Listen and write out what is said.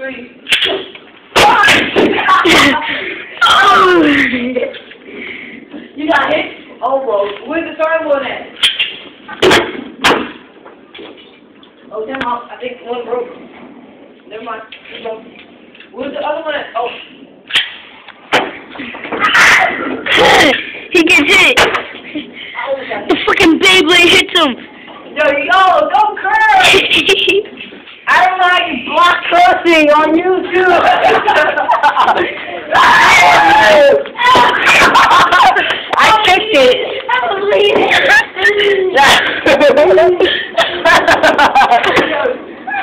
three. oh! You got hit? Oh, well, where's the third one at? Oh, damn, I think one broke. Never mind. Where's the other one at? Oh. he gets hit. I always got The fucking Beyblade hits him. Yo, yo, don't curse! Cursing on YouTube.